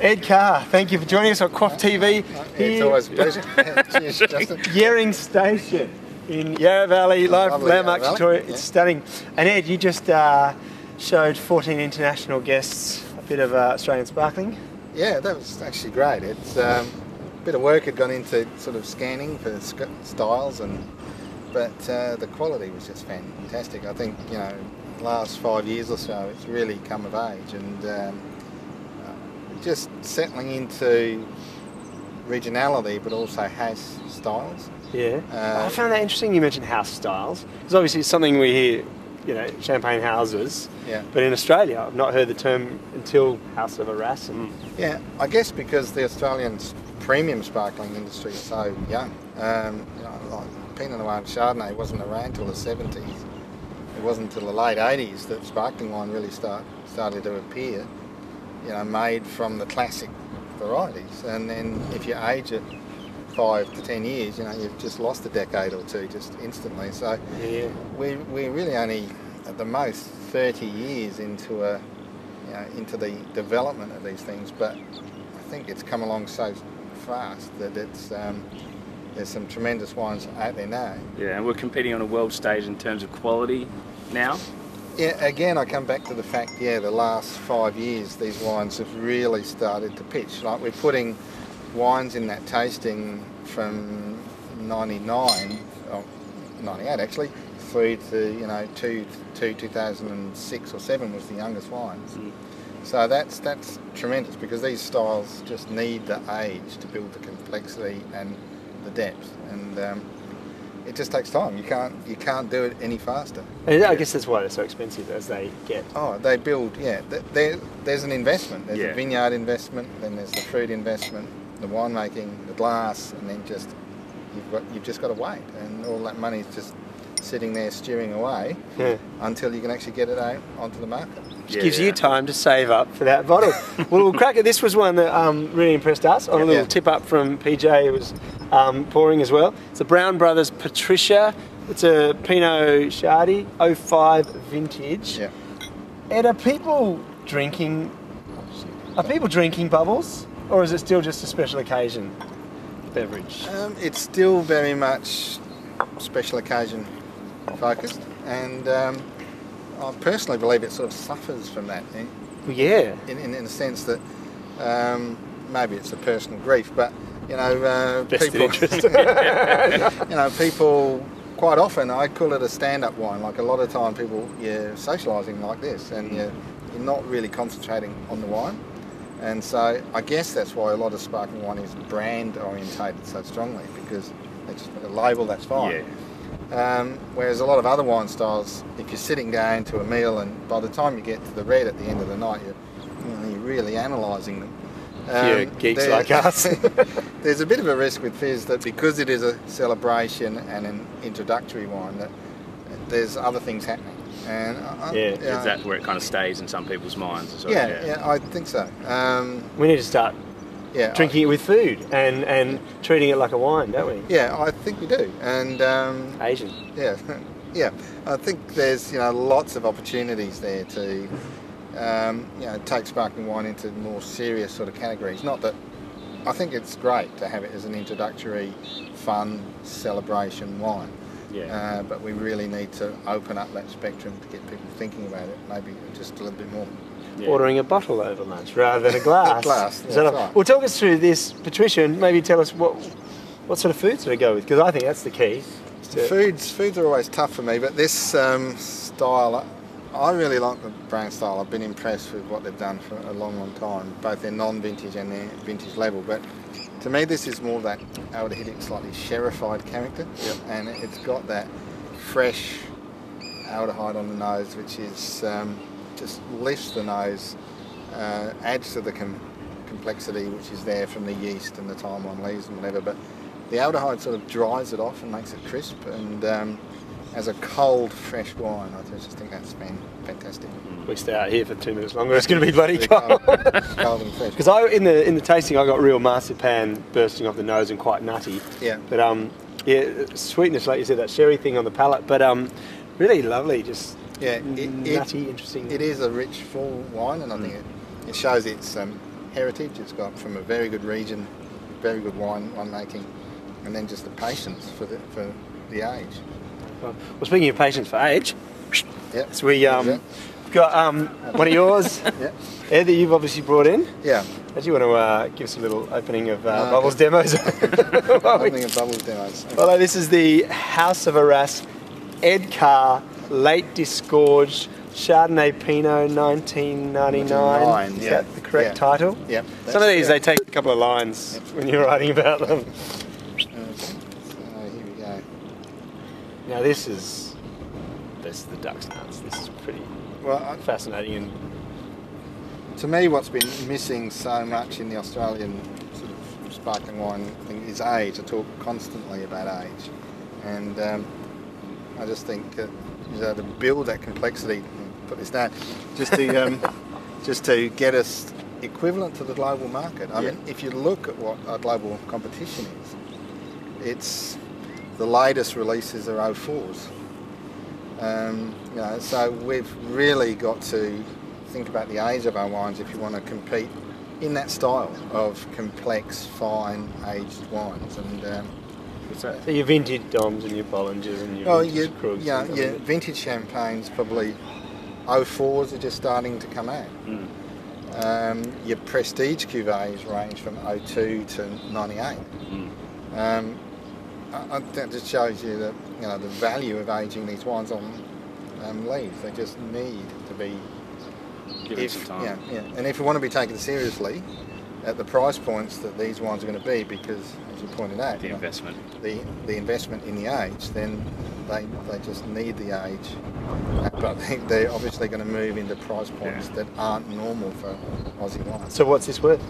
Ed Carr, thank you for joining us on Qwoff TV. It's always a pleasure. Cheers, Justin. Yering Station in Yarra Valley, live Landmark Yarra Valley, Victoria. yeah. It's stunning. And Ed, you just uh, showed 14 international guests a bit of uh, Australian sparkling. Yeah, that was actually great. It's um, a bit of work had gone into sort of scanning for styles, and but uh, the quality was just fantastic. I think you know, last five years or so, it's really come of age, and um, just settling into regionality, but also house styles. Yeah. Uh, I found that interesting you mentioned house styles, because obviously it's something we hear, you know, champagne houses. Yeah. But in Australia, I've not heard the term until House of Arras. And Yeah, I guess because the Australian premium sparkling industry is so young. Um, you know, like Pinot Noir and Chardonnay wasn't around until the 70s. It wasn't until the late 80s that sparkling wine really start, started to appear, you know, made from the classic varieties. And then if you age it five to ten years, you know, you've just lost a decade or two just instantly. So yeah. we, we're really only at the most 30 years into a you know, into the development of these things but I think it's come along so fast that it's um, there's some tremendous wines out there now Yeah, and we're competing on a world stage in terms of quality now. Yeah again I come back to the fact yeah the last five years these wines have really started to pitch. Like we're putting wines in that tasting from 99 oh, 98 actually through to you know to, to 2006 or 7 was the youngest wines. Mm. so that's that's tremendous because these styles just need the age to build the complexity and the depth. And um, it just takes time you can't you can't do it any faster And I guess that's why they're so expensive as they get. Oh, they build, yeah. There, there's an investment. There's Yeah. a vineyard investment, then there's the fruit investment, the winemaking, the glass, and then just you've got you've just got to wait, and all that money's just sitting there stewing away Yeah. until you can actually get it out onto the market. Which gives you time to save up for that bottle. well, we'll crack it. This was one that um, really impressed us. On a little Yeah. tip up from PJ, it was um, pouring as well. It's a Brown Brothers Patricia. It's a Pinot Chardy 05 vintage. Yeah. And are people drinking? Are people drinking bubbles, or is it still just a special occasion beverage? Um, it's still very much special occasion focused, and um, I personally believe it sort of suffers from that. eh? Well, yeah. in, in, in the sense that um, maybe it's a personal grief, but you know, uh, people, you know, people quite often I call it a stand-up wine. Like a lot of time, people you're socialising like this, and you're, you're not really concentrating on the wine. And so I guess that's why a lot of sparkling wine is brand orientated so strongly because they just put a label that's fine. Yeah. Um, whereas a lot of other wine styles, if you're sitting down to a meal and by the time you get to the red at the end of the night, you're, you know, you're really analysing them. Few geeks there- like us. there's a bit of a risk with fizz that because it is a celebration and an introductory wine, that there's other things happening. And I, I- Yeah. you Is that where it kind of stays in some people's minds as well? yeah, yeah, I think so. Um, We need to start yeah, I- drinking it with food and, and treating it like a wine, don't we? yeah, I think we do. And um, Asian. Yeah, yeah. I think there's you know lots of opportunities there to um, you know take sparkling wine into more serious sort of categories. Not that I think it's great to have it as an introductory, fun celebration wine. Yeah. Uh, but we really need to open up that spectrum to get people thinking about it, maybe just a little bit more. Yeah. Ordering a bottle over lunch rather than a glass. glass, Is that's that right. Well, talk us through this, Patricia, and maybe tell us what what sort of foods do they go with? Because I think that's the key. to- Foods, foods are always tough for me, but this um, style, I really like the brand style. I've been impressed with what they've done for a long, long time, both their non-vintage and their vintage label. But to me, this is more that aldehydic, slightly sherified character, and it's got that fresh aldehyde on the nose, which is um, just lifts the nose, uh, adds to the com- complexity which is there from the yeast and the time on lees and whatever. But the aldehyde sort of dries it off and makes it crisp. And um, as a cold, fresh wine, I just think that's been fantastic. we stay out here for two minutes longer. It's going to be bloody cold. cold and fresh. Because I in the in the tasting, I got real marzipan bursting off the nose and quite nutty. Yeah. But um, yeah, sweetness, like you said, that sherry thing on the palate. But um, really lovely, just Yeah, it, it, nutty, interesting. it is a rich, full wine, and I think it, it shows its um, heritage. It's got from a very good region, very good wine wine making, and then just the patience for the for the age. Well, speaking of patience for age, Yep. so we um, Yeah. got um, one of yours, Yeah. Ed, that you've obviously brought in. Yeah. Do you want to uh, give us a little opening of uh, No, Bubbles okay. demos? Opening of bubbles demos. Well, this is the House of Arras Ed Carr Late Disgorged Chardonnay Pinot 1999. 99, is yeah. that the correct Yeah. title? Yep. Some of these, they take a couple of lines when you're writing about them. Okay. So here we go. Now, this is this is the duck's nuts. This is pretty Well, I, fascinating and to me, what's been missing so much in the Australian sort of sparkling wine thing is age. I talk constantly about age, and um, I just think that you know, to build that complexity, put this down, just to um, just to get us equivalent to the global market. I Yeah. mean, if you look at what our global competition is, it's the latest releases are 04s. Um, you know, so we've really got to think about the age of our wines if you want to compete in that style of complex, fine, aged wines. And um, so your vintage Doms and your Bollingers and your well, vintage you, Krugs. yeah, vintage champagnes probably 04s are just starting to come out. Mm. Um, your prestige cuvées range from 02 to 98. Mm. Um, I, I, that just shows you that you know the value of aging these wines on um, lees. They just need to be Give it if, some time. Yeah, yeah. And if you want to be taken seriously at the price points that these wines are going to be, because as you pointed out, The you know, investment. the the investment in the age, then they they just need the age. But they, they're obviously going to move into price points Yeah. that aren't normal for Aussie wines. So what's this worth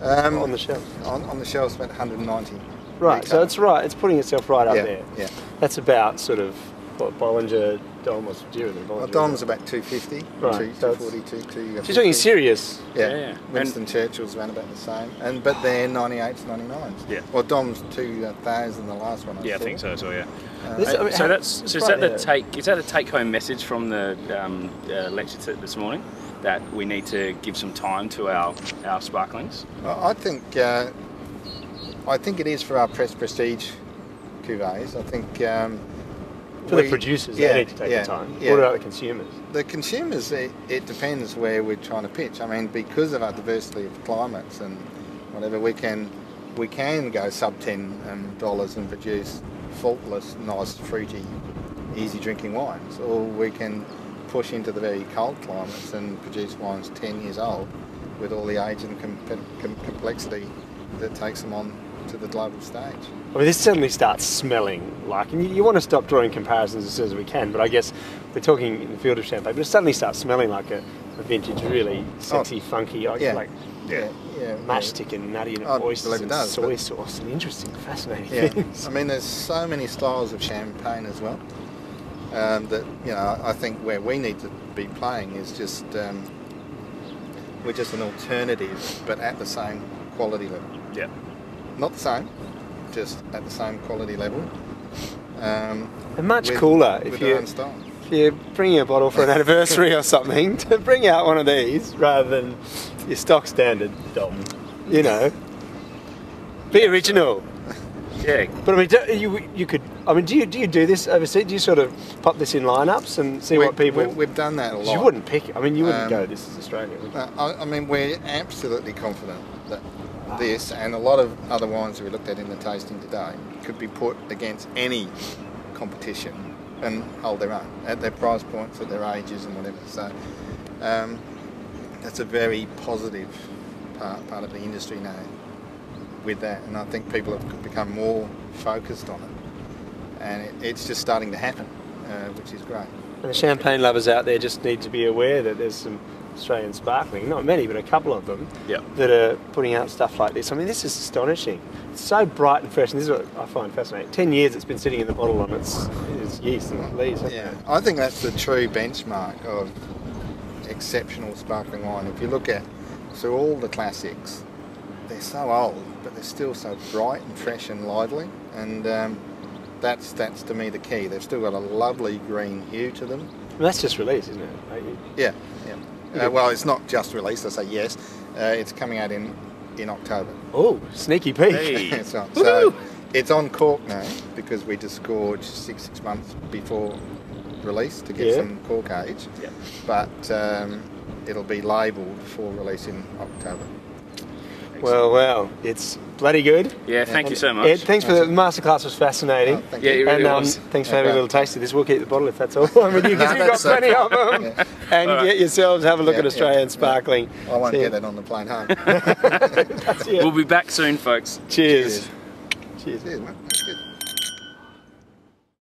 Um, on the shelf? on, on the shelves about 190. Right, so it's right. It's putting itself right up yeah, there. Yeah. That's about sort of what Bollinger Dom was due than Well, Bollinger. Dom's about 250, Right, two, so it's- 240, 250. She's talking serious. Yeah. Yeah, yeah. Winston Churchill's around about the same, and but they're 98s, 99s. Yeah. Well, Dom's 2000, the last one. I Yeah, I think so as well. Yeah. Uh, This- I mean, so how- that's so is right that the take? Is that a take-home message from the um, uh, lecture t- this morning? That we need to give some time to our our sparklings. I I think uh, I think it is for our press prestige cuvées. I think um, For the producers, yeah, they need to take yeah, the time. yeah. What about the consumers? the consumers, it, it depends where we're trying to pitch. I mean, because of our diversity of climates and whatever, we can we can go sub ten um, dollars and produce faultless, nice, fruity, easy drinking wines, or we can push into the very cold climates and produce wines ten years old with all the age and com- com- complexity that takes them on to the global stage. I mean, this suddenly starts smelling like, and you, you want to stop drawing comparisons as soon as we can, but I guess we're talking in the field of champagne, but it suddenly starts smelling like a, a vintage, really sexy, funky, like, Oh. yeah. like Yeah, yeah. matchstick and nutty and I oysters and does, soy sauce and interesting, fascinating Yeah, things. I mean, there's so many styles of champagne as well. Um, that you know, I think where we need to be playing is just um, we're just an alternative, but at the same quality level. Yeah. Not the same, just at the same quality level. Um, And much with- cooler with if you own style. if you're bringing a bottle for an anniversary or something to bring out one of these rather than your stock standard dom. You know, be original. Yeah. But I mean, do, you you could. I mean, do you do you do this overseas? Do you sort of pop this in lineups and see We- what people? we- we've done that a 'cause lot. You wouldn't pick. it. I mean, you wouldn't Um, go. This is Australia. would you? Uh, I, I mean, we're absolutely confident that this and a lot of other wines that we looked at in the tasting today could be put against any competition and hold their own at their price points, at their ages, and whatever. So um, that's a very positive part, part of the industry now with that, and I think people have become more focused on it, and it, it's just starting to happen, uh, which is great. And the champagne lovers out there just need to be aware that there's some Australian sparkling, not many, but a couple of them, Yeah. that are putting out stuff like this. I mean, this is astonishing. It's so bright and fresh, and this is what I find fascinating. Ten years it's been sitting in the bottle on its, its yeast and lees. hasn't Yeah, it? I think that's the true benchmark of exceptional sparkling wine. If you look at so all the classics, they're so old, but they're still so bright and fresh and lively, and um, that's that's to me the key. They've still got a lovely green hue to them. And that's just release, isn't it? Yeah, yeah. Uh, well, it's not just released. I say yes. Uh, it's coming out in in October. Oh, sneaky peek. Hey. It's on- so it's on cork now because we disgorged six six months before release to get Yeah. some cork age. Yep. But um, it'll be labelled for release in October. Well, well, it's bloody good. Yeah, thank you so much. Ed, thanks for the masterclass. Was fascinating. Oh, thank Yeah, it really and um, was. thanks for having a little taste of this. We'll keep the bottle if that's all right with you, because No, we've got that's okay. plenty of them. Yeah. And All right. get yourselves have a look Yeah, at Australian yeah, yeah. Sparkling. I won't See get you. it on the plane home. That's it. We'll be back soon, folks. Cheers. Cheers. Cheers. Cheers, mate. That's good.